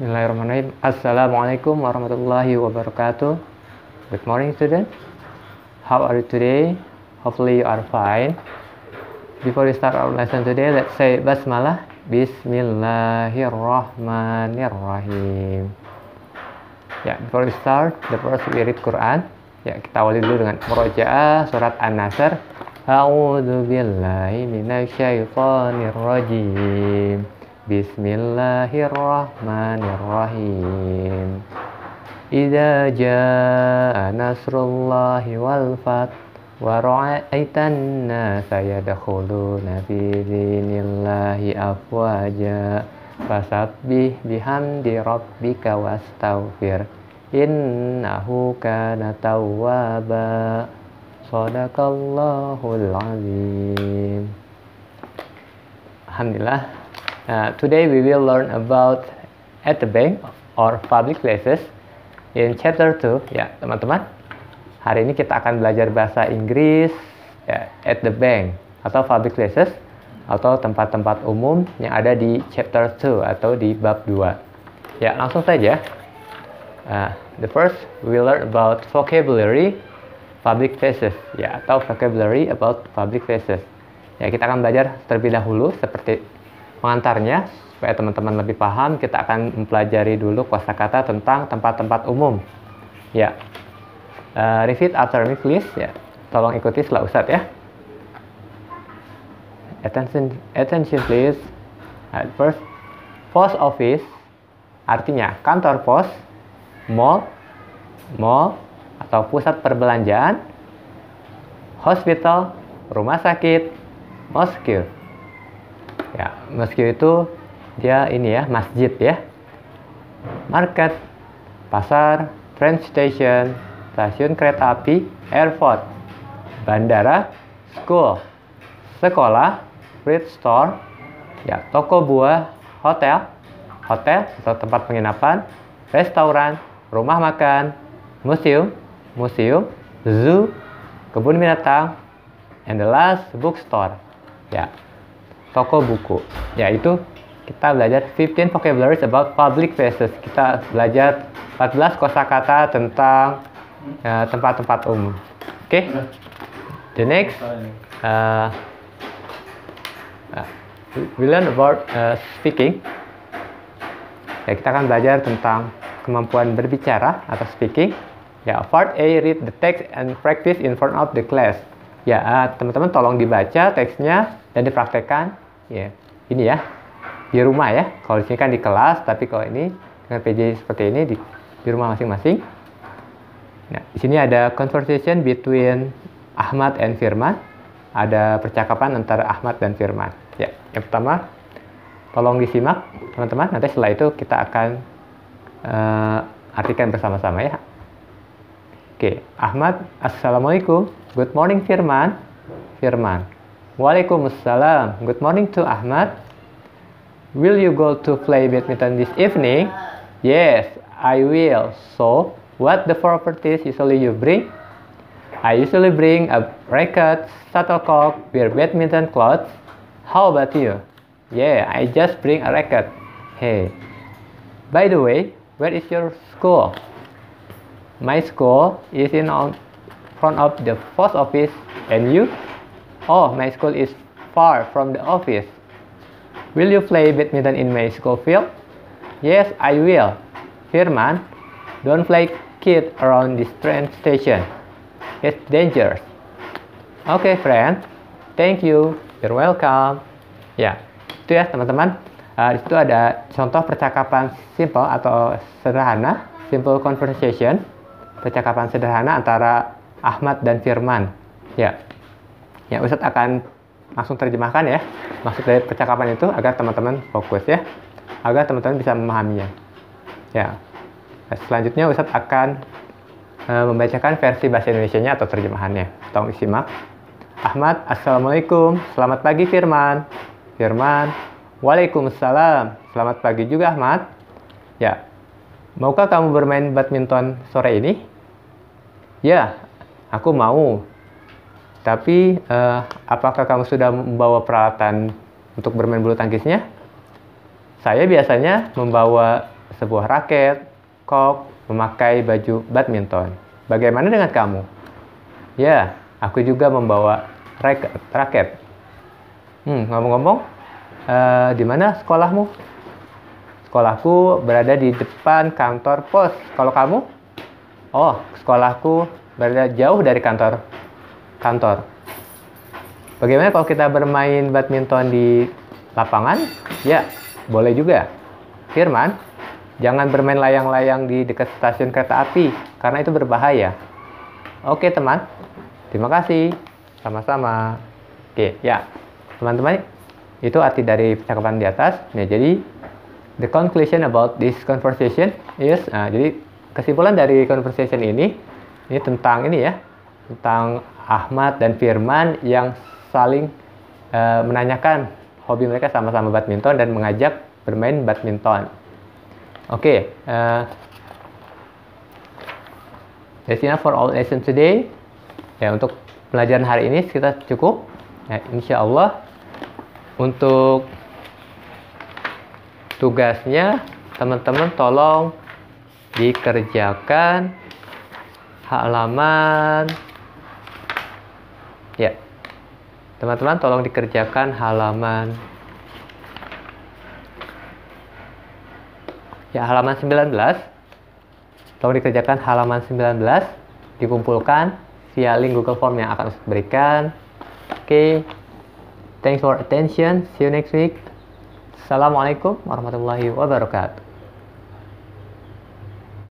Bismillahirrahmanirrahim. Assalamualaikum warahmatullahi wabarakatuh. Good morning, student. How are you today? Hopefully you are fine. Before we start our lesson today, let's say basmalah. Bismillahirrahmanirrahim. Ya, before we start, the first we read Quran. Ya, kita awali dulu dengan murojaah surat An-Nasr. A'udzu billahi. Bismillahirrahmanirrahim. Idza jaa nasrullahi wal fath wa ra'aitan nasa yadkhuluna fi dinillahi afwaja fasabbih bihamdi rabbika wastaghfir innahu kana tawwaba. Sadaqallahul azim. Alhamdulillah Uh, today we will learn about at the bank or public places in chapter 2 ya teman-teman hari ini kita akan belajar bahasa Inggris ya, at the bank atau public places atau tempat-tempat umum yang ada di chapter 2 atau di bab 2 ya langsung saja. Uh, the first we learn about vocabulary public places. Ya atau vocabulary about public places. Ya kita akan belajar terlebih dahulu seperti pengantarnya supaya teman-teman lebih paham kita akan mempelajari dulu kosakata tentang tempat-tempat umum. Ya. Uh, repeat after me please. Ya. Tolong ikuti setelah Ustadz ya. Attention attention please. At first post office artinya kantor pos mall mall atau pusat perbelanjaan hospital rumah sakit mosque Ya, meski itu dia ini ya, masjid ya. Market, pasar, train station, stasiun kereta api, airport, bandara, school, sekolah, fruit store, ya, toko buah, hotel, hotel atau tempat penginapan, restoran, rumah makan, museum, museum, zoo, kebun binatang, and the last bookstore. Ya, toko buku. Yaitu kita belajar 15 vocabularies about public places. Kita belajar 14 kosakata tentang uh, tempat-tempat uh, umum. Oke. Okay? The next uh, we learn about uh, speaking. Ya, kita akan belajar tentang kemampuan berbicara atau speaking. Ya, part A read the text and practice in front of the class. Ya, uh, teman-teman tolong dibaca teksnya dan dipraktekkan. Ya ini ya di rumah ya. Kalau di sini kan di kelas tapi kalau ini dengan PJ seperti ini di, di rumah masing-masing. Nah di sini ada conversation between Ahmad and Firman. Ada percakapan antara Ahmad dan Firman. Ya yang pertama tolong disimak teman-teman. Nanti setelah itu kita akan uh, artikan bersama-sama ya. Oke, Ahmad, Assalamualaikum. Good morning, Firman. Firman, Waalaikumsalam. Good morning to Ahmad. Will you go to play badminton this evening? Yes, I will. So, what the properties usually you bring? I usually bring a racket, shuttlecock, beer badminton cloth. How about you? Yeah, I just bring a racket. Hey. By the way, where is your school? My school is in front of the post office. And you? Oh, my school is far from the office. Will you play badminton in my school field? Yes, I will. Firman, don't play kid around this train station. It's dangerous. Okay, friend. Thank you. You're welcome. Ya, itu ya teman-teman. Uh, di situ ada contoh percakapan simple atau sederhana, simple conversation, percakapan sederhana antara Ahmad dan Firman. Ya, Ya, Ustadz akan langsung terjemahkan ya. Maksud dari percakapan itu agar teman-teman fokus ya. Agar teman-teman bisa memahaminya. Ya. Nah, selanjutnya Ustadz akan e, membacakan versi bahasa Indonesia-nya atau terjemahannya. Tolong disimak Ahmad Assalamualaikum. Selamat pagi Firman. Firman Waalaikumsalam. Selamat pagi juga Ahmad. Ya. Maukah kamu bermain badminton sore ini? Ya aku mau tapi uh, apakah kamu sudah membawa peralatan untuk bermain bulu tangkisnya? Saya biasanya membawa sebuah raket, kok, memakai baju badminton. Bagaimana dengan kamu? Ya, aku juga membawa raket. raket. Hmm, ngomong-ngomong, uh, di mana sekolahmu? Sekolahku berada di depan kantor pos. Kalau kamu? Oh, sekolahku berada jauh dari kantor. Kantor. Bagaimana kalau kita bermain badminton di lapangan? Ya, boleh juga. Firman, jangan bermain layang-layang di dekat stasiun kereta api karena itu berbahaya. Oke, teman. Terima kasih. Sama-sama. Oke, ya. Teman-teman, itu arti dari percakapan di atas. Ya, jadi the conclusion about this conversation is uh, jadi kesimpulan dari conversation ini ini tentang ini ya tentang Ahmad dan Firman yang saling uh, menanyakan hobi mereka sama-sama badminton dan mengajak bermain badminton. Oke, okay, uh, that's enough for all lesson today. Ya untuk pelajaran hari ini kita cukup. Ya, insya Allah untuk tugasnya teman-teman tolong dikerjakan halaman. Ya. Teman-teman tolong dikerjakan halaman. Ya halaman 19 tolong dikerjakan halaman 19 dikumpulkan via link Google Form yang akan saya berikan. Oke. Thanks for attention. See you next week. Assalamualaikum warahmatullahi wabarakatuh.